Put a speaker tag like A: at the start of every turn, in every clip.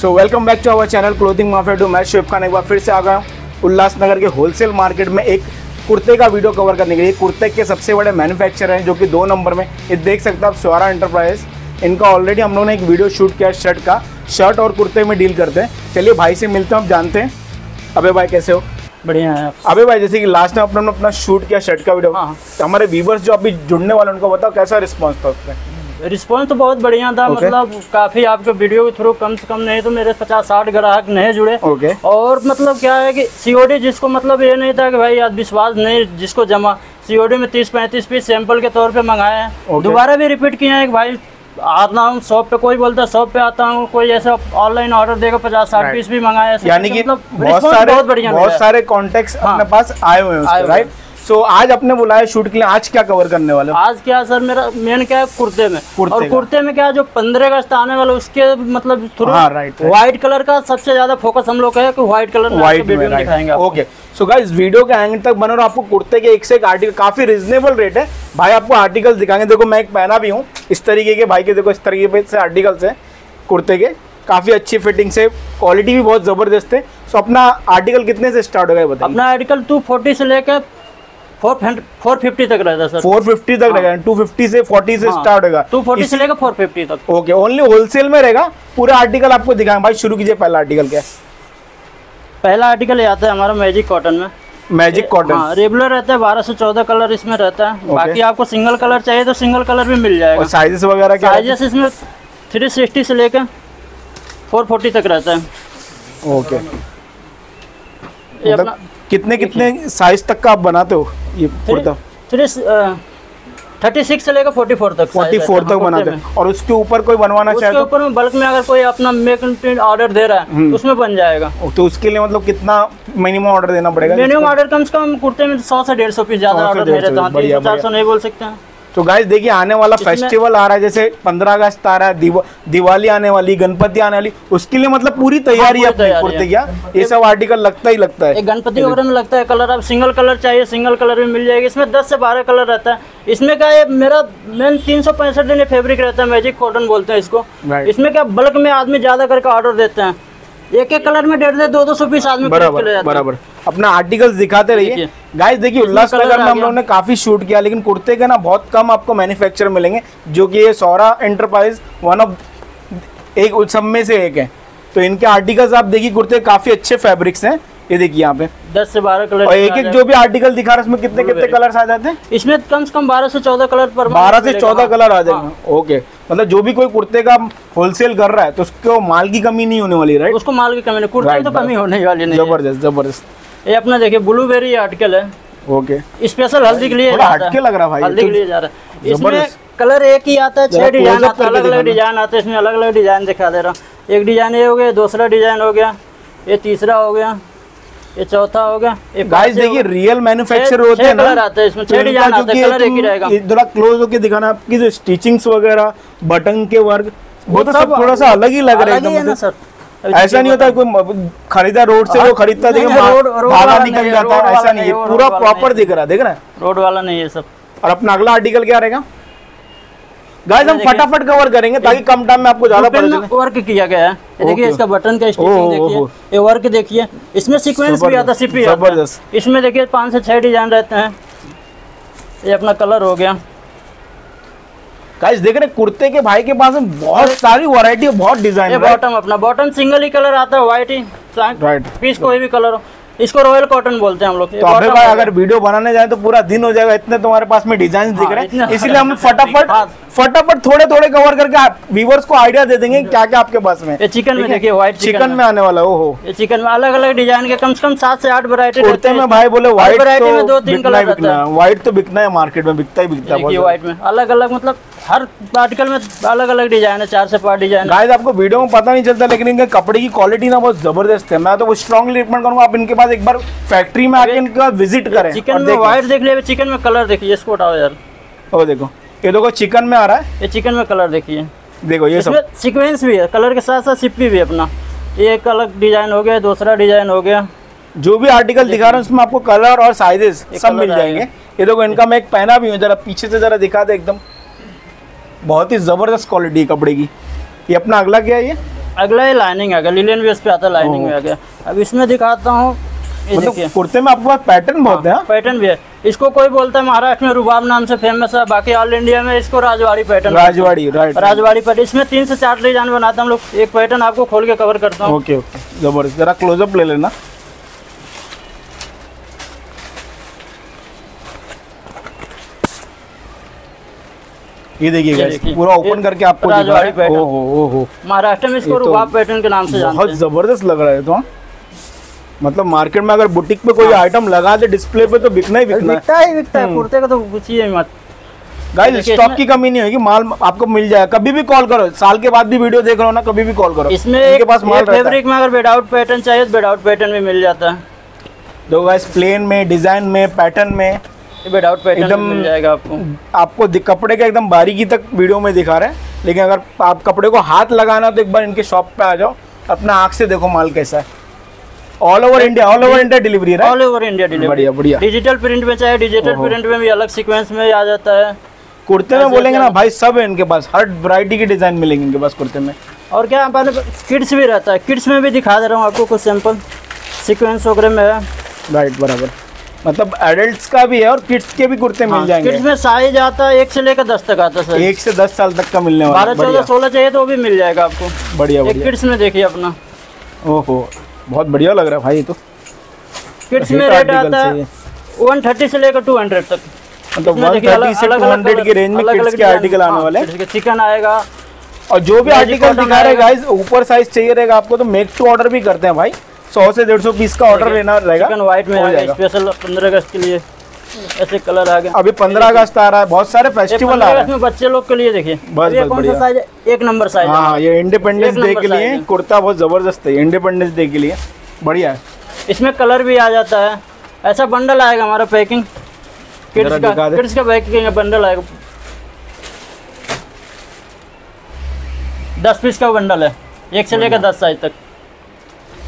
A: So welcome back to our channel clothing mafia too मैं शिव खान एक बार फिर से आ गया हूँ। उल्लासनगर के होलसेल मार्केट में एक कुर्ते का वीडियो कवर करने के लिए। कुर्ते के सबसे बड़े मैन्युफैक्चरर हैं जो कि दो नंबर में। ये देख सकते हैं आप स्वरा एंटरप्राइज इनका ऑलरेडी हम लोगों ने एक वीडियो शूट किया शर्ट का। शर्ट और कुर्ते में डील करते हैं। चलिए भाई से मिलते हैं आप जानते हैं। अबे भाई कैसे हो?
B: बढ़िया है
A: अबे भाई जैसे कि लास्ट टाइम अपने अपना शूट किया शर्ट का वीडियो
B: हाँ।
A: तो हमारे व्यूवर्स जो अभी जुड़ने वाले उनको बताओ कैसा रिस्पॉन्स था उसमें?
B: रिस्पॉन्स तो बहुत बढ़िया था
A: Okay.
B: मतलब काफ़ी आपके वीडियो के थ्रू कम से कम नहीं तो मेरे पचास साठ ग्राहक नए जुड़े
A: ओके
B: और मतलब क्या है कि सीओडी जिसको मतलब ये नहीं था कि भाई आज विश्वास नहीं जिसको जमा सीओडी में तीस पैंतीस पीस सैंपल के तौर पे मंगाए हैं
A: Okay.
B: दोबारा भी रिपीट किए हैं कि भाई आता हूँ शॉप पे कोई बोलता है शॉप पे आता हूँ कोई ऐसा ऑनलाइन ऑर्डर देगा पचास साठ पीस भी मंगाया
A: यानी कि
B: मतलब
A: बहुत सारे
B: बहुत बढ़िया
A: बहुत
B: है।
A: सारे कॉन्टेक्ट
B: हाँ।
A: अपने पास आए हुए हैं राइट सो so, आज अपने बुलाया शूट के लिए आज क्या कवर करने वाले
B: आज क्या सर मेरा मेन क्या है? कुर्ते में।
A: कुर्ते
B: और कुर्ते में क्या जो पंद्रह अगस्त आने वाला उसके मतलब
A: हाँ, right.
B: व्हाइट कलर का सबसे ज़्यादा फोकस हम लोग का है कि व्हाइट कलर दिखाएँगे
A: ओके सो गाइस वीडियो के एंड तक बनो आपको कुर्ते के एक से एक आर्टिकल काफ़ी रिजनेबल रेट है। भाई आपको आर्टिकल दिखाएँगे। देखो मैं एक पहना भी हूँ। इस तरीके के भाई के देखो इस तरीके से आर्टिकल्स है कुर्ते के। काफ़ी अच्छी फिटिंग से क्वालिटी भी बहुत ज़बरदस्त है। सो अपना आर्टिकल कितने से स्टार्ट होगा बताइए।
B: अपना आर्टिकल टू फोर्टी से लेकर फोर फिफ्टी तक रहता सर।
A: 450 तक रहेगा 250 से 40 से स्टार्ट होगा।
B: टू फोर्टी से लेकर फोर फिफ्टी तक।
A: ओके ओनली होलसेल में रहेगा पूरा आर्टिकल आपको दिखाएँगे। भाई शुरू कीजिए पहला आर्टिकल क्या
B: पहला आर्टिकल ये आता है हमारा मैजिक कॉटन में।
A: मैजिक कॉटन
B: हाँ रेगुलर रहता है बारह से चौदह कलर इसमें रहता है।
A: Okay.
B: बाकी आपको सिंगल कलर चाहिए तो सिंगल कलर भी मिल जाएगा।
A: साइजेस वगैरह क्या
B: साइजेस इसमें थ्री सिक्सटी से लेकर फोर फोर्टी तक रहता है।
A: ओके
B: ये
A: मतलब
B: अपना
A: कितने कितने साइज़ तक का आप बनाते हो ये कुर्ता?
B: थ्री थर्टी सिक्स से लेकर फोर्टी फोर तक
A: फोर्टी फोर तक बनाते हैं। और उसके ऊपर कोई बनवाना चाहे
B: उसके
A: तो
B: ऊपर में बल्क में अगर कोई अपना मेक प्रिंट ऑर्डर दे रहा
A: हम्म।
B: है तो उसमें बन जाएगा।
A: तो उसके लिए मतलब कितना मिनिमम ऑर्डर देना पड़ेगा?
B: मिनिमम ऑर्डर कम से कम कुर्ते में सौ से डेढ़ सौ पीस ज़्यादा ऑर्डर नहीं
A: 150
B: रहता
A: बढ़िया,
B: तीन सौ चार सौ नहीं बोल सकते हैं।
A: तो गाइस देखिए आने वाला फेस्टिवल आ रहा है जैसे पंद्रह अगस्त आ रहा है दिवा, दिवाली आने वाली गणपति आने वाली उसके लिए मतलब पूरी तैयारी है
B: हाँ, पूरी
A: कुर्ते क्या ये सब आर्टिकल लगता ही लगता है।
B: गणपति वगैरह में लगता है कलर आप सिंगल कलर चाहिए सिंगल कलर भी मिल जाएगी। इसमें दस से बारह कलर रहता है। इसमें क्या है मेरा मेन तीन सौ पैंसठ दिन फेब्रिक रहता है मैजिक कॉटन बोलते हैं इसको। इसमें क्या बल्क में आदमी ज़्यादा करके ऑर्डर देते हैं। एक एक कलर में डेढ़ दो दो सौ पीस आदमी
A: बराबर। अपना आर्टिकल्स दिखाते रहिए। गाइस देखिए उल्लासनगर में हम। लोगों ने काफ़ी शूट किया लेकिन कुर्ते के ना बहुत कम आपको मैन्युफैक्चर मिलेंगे जो कि ये सौरा एंटरप्राइज वन ऑफ़ एक सब में से एक है। तो इनके आर्टिकल्स आप देखिए कुर्ते काफ़ी अच्छे फैब्रिक्स हैं। ये देखिए यहाँ पे।
B: दस से बारह कलर
A: और एक एक जो भी आर्टिकल दिखा रहा है उसमें कितने कितने। कलर्स आ जाते हैं?
B: इसमें कम से कम बारह से चौदह कलर पर
A: बारह से चौदह
B: हाँ।
A: कलर आ जाएँगे। ओके मतलब जो भी कोई कुर्ते का होलसेल कर रहा है तो उसको माल की कमी नहीं होने वाली राइट
B: उसको माल की कमी नहीं कुर्ते तो कमी होने वाली नहीं
A: ज़बरदस्त ज़बरदस्त।
B: ये अपना देखिए ब्लूबेरी आर्टिकल है।
A: ओके
B: स्पेशल हल्दी के लिए
A: थोड़ा। हटके लग रहा भाई,
B: हल्दी के
A: तो
B: लिए जा रहा है। इसमें कलर एक ही आता है छह डिज़ाइन आता है अलग अलग डिज़ाइन आते हैं इसमें अलग अलग डिज़ाइन दिखा दे रहा हूँ। एक डिज़ाइन ये हो गया दूसरा डिज़ाइन हो गया ये तीसरा हो गया ये चौथा हो गया ये
A: गाइस देखिए रियल मैन्युफैक्चर होते हैं ना
B: कलर आते हैं इसमें, छह डिज़ाइन आते हैं, कलर एक ही रहेगा।
A: थोड़ा क्लोज होके दिखाना आपकी जो स्टिचिंग्स वगैरह बटन के वर्क वो तो सब थोड़ा सा अलग ही लग रहा है
B: सर।
A: ऐसा नहीं होता कोई खरीदा रोड से वो खरीदता देखिए
B: रोड- रोड
A: भागा
B: वाला
A: निकल
B: नहीं है,
A: जाता है ऐसा नहीं है
B: है,
A: पूरा प्रॉपर दिख रहा है देख रहा है?
B: रोड वाला नहीं है सब।
A: और अपना अगला आर्टिकल क्या रहेगा? गाइस हम फटाफट कवर करेंगे ताकि कम टाइम में आपको ज़्यादा पता चले।
B: वर्क किया गया है। देखिए इसका बटन का स्टिचिंग देखिए। ये वर्क देखिए। इसमें सीक्वेंस भी आता है सिप है।
A: ज़बरदस्त।
B: इसमें देखिए पाँच से छह डिज़ाइन रहते हैं। ये अपना कलर हो गया।
A: गाइस देख रहे कुर्ते के भाई के पास बहुत सारी वैरायटी बहुत डिज़ाइन है
B: बॉटम अपना बॉटम सिंगल ही कलर आता है व्हाइट ही
A: राइट
B: पीस कोई भी कलर हो। इसको रॉयल कॉटन बोलते हैं हम लोग।
A: तो अबे भाई अगर वीडियो बनाने जाए तो पूरा दिन हो जाएगा इतने तुम्हारे पास में डिज़ाइन दिख
B: हाँ,
A: रहे हैं। इसलिए हम फटाफट
B: हाँ।
A: फटाफट थोड़े थोड़े कवर करके आप व्यूवर्स को आइडिया दे देंगे क्या क्या आपके पास में।
B: ये चिकन में देखिए व्हाइट
A: चिकन में आने वाला है, ओहो।
B: ये चिकन में अलग अलग डिज़ाइन के कम से कम सात से आठ वरायटी
A: कुर्ते में भाई बोले व्हाइट
B: वैरायटी में
A: तो
B: दो तीन कलर
A: बिकना है। व्हाइट तो बिकना है मार्केट में बिकता ही बिकता है
B: व्हाइट में। अलग अलग मतलब हर आर्टिकल में अलग अलग डिज़ाइन है चार से पाँच डिज़ाइन
A: गाइस आपको वीडियो में पता नहीं चलता लेकिन इनके कपड़े की क्वालिटी ना बहुत ज़बरदस्त है। मैं तो वो स्ट्रांगली रिकमेंड करूँगा आप इनके पास एक बार फैक्ट्री में आके इनका विज़िट करें
B: चिकन
A: और
B: में
A: देखें।
B: व्हाइट देख लिया चिकन में कलर देखिए इसको उठाओ यार।
A: ओ देखो। ये देखो चिकन में आ रहा है।
B: ये चिकन में कलर देखिए।
A: देखो ये सब।
B: सीक्वेंस भी है कलर के साथ साथ सिप्पी भी अपना। ये एक अलग डिज़ाइन हो गया दूसरा डिज़ाइन हो गया।
A: जो भी आर्टिकल दिखा रहा हूँ उसमें आपको कलर और साइजेस सब मिल जाएँगे। ये देखो इनका मैं एक पहना भी हूँ जरा पीछे से जरा दिखा दे एकदम। बहुत ही ज़बरदस्त क्वालिटी है कपड़े की। ये अपना अगला क्या है ये?
B: अगला ये लाइनिंग आ गया लिलियन बेस पे आता है लाइनिंग में आ गया। अब इसमें दिखाता हूँ
A: मतलब कुर्ते में आपके पास पैटर्न बहुत है हाँ?
B: पैटर्न भी है। इसको कोई बोलता है महाराष्ट्र में रुबाब नाम से फ़ेमस है बाकी ऑल इंडिया में इसको Rajwadi pattern
A: Rajwadi right
B: Rajwadi pattern इसमें तीन से चार डिज़ाइन बनाते हैं हम लोग। एक पैटर्न आपको खोल के कवर करता हूँ।
A: Okay okay. ज़बरदस्त। जरा क्लोजअप ले लेना। ये देखिए
B: देखिए।
A: पूरा ओपन करके आपको दिखा रहा है। ओहो ओहो।
B: महाराष्ट्र में इसको
A: तो
B: रुबाब पैटर्न के नाम से जानते
A: बहुत ज़बरदस्त लग रहा है तो हाँ। मतलब मार्केट में अगर बुटीक पे कोई आइटम लगा दे डिस्प्ले पे तो बिकना ही बिकना
B: बिकता ही बिकता है कुर्ते का तो पूछिए ही मत।
A: गाइस स्टॉक की कमी नहीं होगी माल आपको मिल जाएगा। कभी भी कॉल करो साल के बाद भी वीडियो देख रहे हो ना कभी भी कॉल करो।
B: इसमें एक
A: पास माल है।
B: फैब्रिक में अगर विदाउट पैटर्न चाहिए तो विदाउट पैटर्न भी मिल जाता है।
A: तो गाइस प्लेन में डिज़ाइन में पैटर्न में
B: विदाउट पैटर्न
A: एकदम-
B: मिल जाएगा आपको।
A: आपको कपड़े का एकदम बारीकी तक वीडियो में दिखा रहे हैं। लेकिन अगर आप कपड़े को हाथ लगाना तो एक बार इनके शॉप पे आ जाओ। अपना आँख से देखो माल कैसा है। All over India all over India delivery है
B: ऑल ओवर इंडिया डिलीवरी
A: बढ़िया बढ़िया।
B: डिजिटल प्रिंट में चाहे डिजिटल प्रिंट में भी अलग सीक्वेंस में आ जाता है।
A: कुर्ते में बोलेंगे ना भाई सब है इनके पास हर वैरायटी के डिज़ाइन मिलेंगे इनके पास कुर्ते में।
B: और क्या हमारे किड्स भी रहता है। किड्स में भी दिखा दे रहा हूँ आपको कुछ सैंपल सीक्वेंस वगैरह में है।
A: राइट बराबर। मतलब एडल्ट्स का भी है और किड्स के भी कुर्ते मिल जाएँगे।
B: किड्स में साइज़ आता है एक से लेकर दस तक आता है सर
A: एक से दस साल तक का मिलने वाला
B: बारह चौदह सोलह चाहिए तो वो भी मिल जाएगा आपको।
A: बढ़िया बढ़िया।
B: किड्स में देखिए अपना।
A: ओहो। बहुत बढ़िया लग रहा है भाई तो।
B: किड्स में रेट आता है। वन थर्टी से लेकर टू हंड्रेड तक।
A: मतलब वन थर्टी से टू हंड्रेड की रेंज में किड्स के आर्टिकल आने
B: हाँ,
A: वाले हैं।
B: चिकन आएगा।
A: और जो भी आर्टिकल दिखा रहे गाइस ऊपर साइज़ चाहिए रहेगा आपको तो मेक टू ऑर्डर भी करते हैं भाई। सौ से डेढ़ सौ पीस का ऑर्डर लेना रहेगा
B: चिकन व्हाइट में। स्पेशल पंद्रह अगस्त के लिए। ऐसे कलर आ गया
A: अभी पंद्रह अगस्त आ रहा है बहुत सारे फेस्टिवल आ रहे हैं
B: बच्चे लोग के लिए देखिए।
A: बस,
B: ये
A: बस,
B: कौन सा
A: बढ़िया।
B: साइज़ एक नंबर साइज़
A: हाँ। ये इंडिपेंडेंस डे के लिए कुर्ता बहुत ज़बरदस्त है इंडिपेंडेंस डे के लिए। बढ़िया है।
B: इसमें कलर भी आ जाता है। ऐसा बंडल आएगा हमारा पैकिंग किड्स का किड्स का पैकिंग बंडल आएगा। दस पीस का बंडल है। एक से लेकर दस साइज़ तक।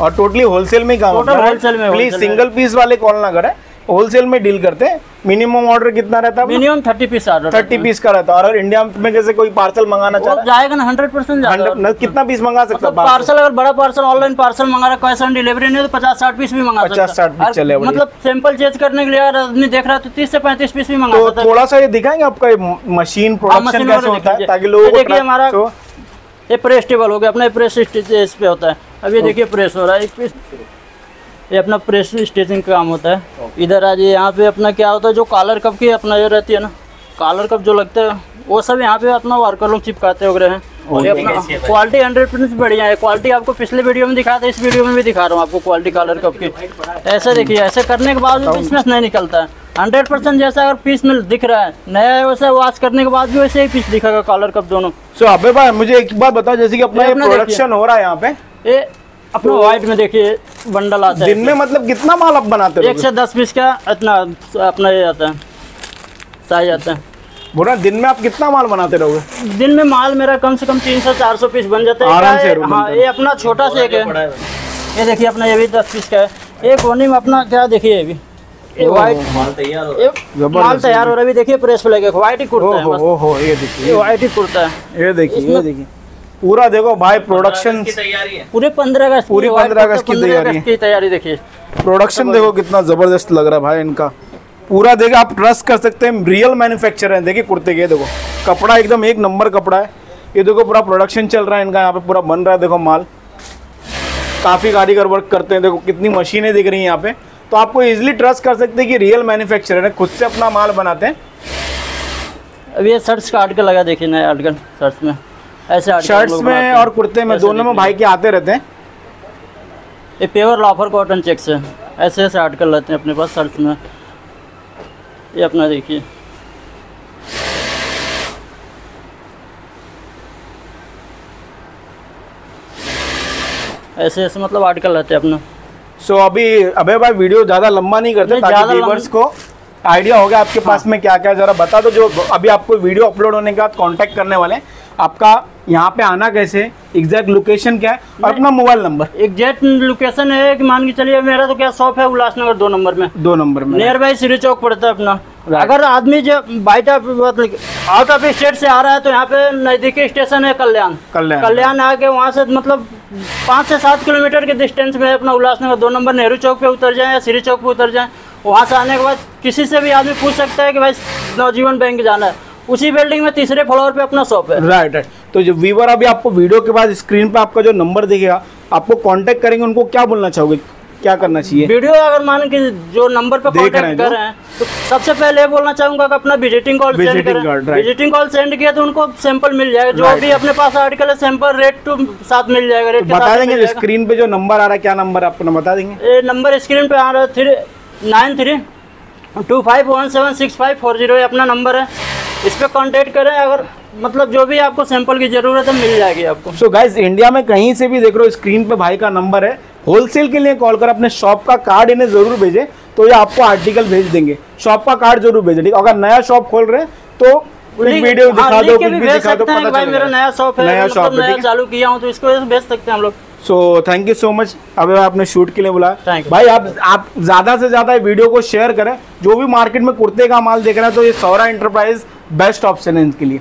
A: और टोटली होलसेल में ही काम
B: wholesale में,
A: प्लीज़ सिंगल पीस वाले कॉल ना करें। होलसेल में डील करते हैं। मिनिमम ऑर्डर कितना रहता है
B: minimum thirty piece order
A: thirty piece का रहता है। और इंडिया में जैसे कोई पार्सल मंगाना चाह रहा
B: जाएगा ना हंड्रेड परसेंट
A: 100 कितना पीस मंगा सकता
B: मतलब
A: है parcel?
B: पार्सल अगर बड़ा पार्सल ऑनलाइन पार्सल मंगा रहा है कैश ऑन डिलीवरी नहीं तो पचास साठ पीस भी मंगा
A: पचास साठ पीस चले,
B: मतलब सैंपल चेंज करने के लिए अगर आदमी देख रहा है तो तीस से पैंतीस पीस भी मंगा
A: तो थोड़ा सा ये दिखाएँगे आपका मशीन प्रोडक्शन कैसे होता है ताकि लोगों
B: देखिए हमारा-। ये प्रेस टेबल हो गया अपना प्रेस पे होता है। अब ये देखिए प्रेस हो रहा है एक पीस ये अपना प्रेस स्टेचिंग का काम होता है। इधर आज यहाँ पे अपना क्या होता है जो कॉलर कप की अपना ये रहती है ना कॉलर कप जो लगता है वो सब यहाँ पे अपना वर्कर लोग चिपकाते वगैरह हैं। और अपना क्वालिटी हंड्रेड परसेंट बढ़िया है। क्वालिटी आपको पिछले वीडियो में दिखा था इस वीडियो में भी दिखा रहा हूँ आपको क्वालिटी कॉलर कप की। ऐसे देखिए ऐसे करने के बाद भी नहीं निकलता है। हंड्रेड परसेंट जैसा अगर पीस में दिख रहा है। नया है वैसे वॉश करने के बाद भी वैसे ही पीस दिखेगा कॉलर कप दोनों।
A: सो अबे भाई मुझे एक बात बताओ जैसे कि अपना
B: ये।
A: प्रोडक्शन हो रहा है यहाँ पे।
B: ये अपना व्हाइट में देखिए बंडल आता है
A: दिन में मतलब कितना माल आप बनाते
B: एक से दस पीस का इतना अपना ये आता है साइज़ आता है।
A: बोला दिन में आप कितना माल बनाते रहोगे?
B: दिन में माल मेरा कम से कम तीन सौ चार सौ पीस बन जाता है।
A: आराम से
B: है? हाँ ये अपना छोटा सा एक है। ये देखिए अपना ये भी दस पीस का है। एक कोनी में अपना क्या देखिए ये भी। ये
C: माल तैयार हो
B: हो। रहा है। अभी देखिए प्रेस पे लगे व्हाइट ही कुर्ता है
A: ओहो
B: बस।
A: ओहो ये
B: ये व्हाइट ही कुर्ता है।
A: ये देखिए ये देखिए। पूरा देखो भाई प्रोडक्शन
C: की तैयारी है।
B: पूरे पंद्रह अगस्त की
A: पूरी 15 अगस्त की तैयारी।
B: की तैयारी देखिए।
A: प्रोडक्शन देखो कितना ज़बरदस्त लग रहा है भाई इनका। पूरा देखो आप ट्रस्ट कर सकते हैं रियल मैन्युफैक्चर है। देखिए कुर्ते के देखो। कपड़ा एकदम एक नंबर कपड़ा है। ये देखो पूरा प्रोडक्शन चल रहा है इनका यहाँ पे पूरा बन रहा है देखो माल। काफ़ी कारीगर वर्क करते हैं देखो कितनी मशीनें दिख रही हैं यहाँ पे। तो आपको इजिली ट्रस्ट कर सकते हैं कि रियल मैन्युफैक्चरर है खुद से अपना माल बनाते हैं।
B: अभी ये शर्ट्स का आर्टिकल लगा देखिए नया आर्टिकल शर्ट्स में। ऐसे
A: शर्ट्स में और कुर्ते में दोनों में भाई के आते रहते हैं।
B: ये प्योर लाफर कॉटन चेक्स है। ऐसे ऐसे आर्टिकल रहते हैं अपने पास शर्ट्स में। ये अपना देखिए। ऐसे ऐसे मतलब आर्टिकल रहते हैं अपना।
A: सो so, अभी अबे भाई वीडियो ज़्यादा लंबा नहीं करते ताकि व्यूवर्स को आइडिया हो गया आपके पास में क्या क्या जरा बता दो जो अभी आपको वीडियो अपलोड होने के बाद कांटेक्ट करने वाले हैं। आपका यहाँ पे आना कैसे? एग्जैक्ट लोकेशन क्या है? और अपना मोबाइल नंबर
B: एग्जैक्ट लोकेशन है कि मान के चलिए मेरा तो क्या शॉप है उल्लासनगर दो नंबर में।
A: दो नंबर में।
B: नियर बाई श्री चौक पड़ता है अपना। अगर आदमी जो बाइट आउट ऑफ़ स्टेट से आ रहा है तो यहाँ पे नजदीकी स्टेशन है कल्याण।
A: कल्याण।
B: कल्याण आके वहाँ से मतलब पाँच से सात किलोमीटर के डिस्टेंस में अपना उल्लासनगर। दो नंबर नेहरू चौक पे उतर जाए या श्री चौक पे उतर जाए वहाँ से आने के बाद किसी से भी आदमी पूछ सकता है कि भाई नवजीवन बैंक जाना है। उसी बिल्डिंग में तीसरे फ्लोर पे अपना शॉप है।
A: राइट राइट तो जो व्यूवर अभी आपको वीडियो के बाद स्क्रीन पे आपका जो नंबर दिखेगा आपको कांटेक्ट करेंगे उनको क्या बोलना चाहोगे? क्या करना चाहिए?
B: वीडियो अगर मान कि जो नंबर पे कांटेक्ट कर रहे हैं तो सबसे पहले बोलना चाहूँगा कि अपना विजिटिंग कॉल सेंड
A: Visiting
B: करें। विजिटिंग कॉल सेंड किया तो उनको सैंपल मिल जाएगा जो भी अपने पास आर्टिकल है सैंपल रेट टू साथ मिल जाएगा रेट
A: बता देंगे स्क्रीन पे जो नंबर आ रहा है क्या नंबर है अपना बता देंगे।
B: ये नंबर स्क्रीन पे आ रहा है three nine three two five one seven six five four zero अपना नंबर है। इस पर कॉन्टेक्ट करें अगर मतलब जो भी आपको सैंपल की ज़रूरत है मिल जाएगी आपको।
A: सो गाइस इंडिया में कहीं से भी देख रहे हो स्क्रीन पे भाई का नंबर है। होलसेल के लिए कॉल कर अपने शॉप का कार्ड इन्हें ज़रूर भेजें तो ये आपको आर्टिकल भेज देंगे। शॉप का कार्ड ज़रूर भेजें ठीक अगर नया शॉप खोल रहे हैं तो वीडियो
B: हाँ,
A: दिखा दो कुछ
B: भी
A: दिखा दो पता चलेगा।
B: नया शॉप है
A: नया
B: मतलब
A: शॉप है?
B: चालू किया हूँ तो इसको भेज सकते हैं हम लोग।
A: So thank you so much अभी आपने शूट के लिए बुलाया। भाई आप आप ज़्यादा से ज़्यादा वीडियो को शेयर करें। जो भी मार्केट में कुर्ते का माल देख रहे हैं तो ये सौरा इंटरप्राइज बेस्ट ऑप्शन है इनके लिए।